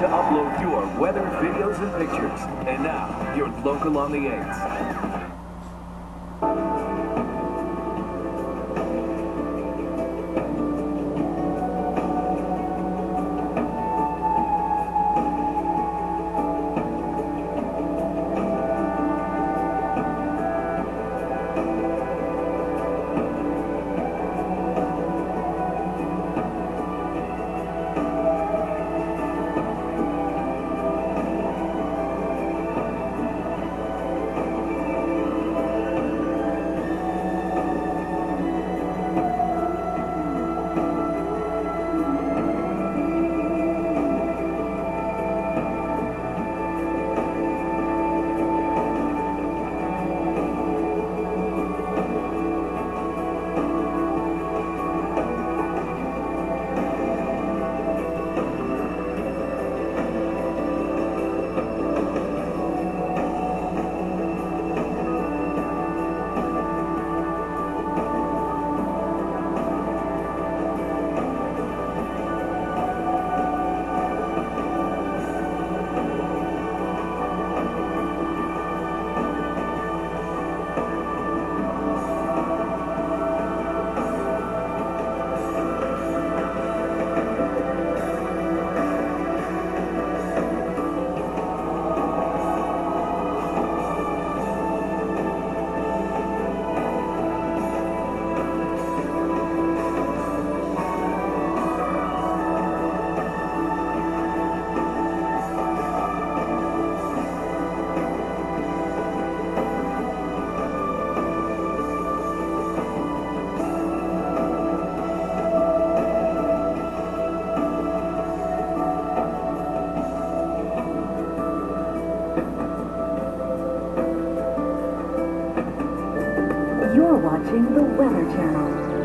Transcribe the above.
to upload your weather videos and pictures. And now, your local on the 8s. Watching the Weather Channel.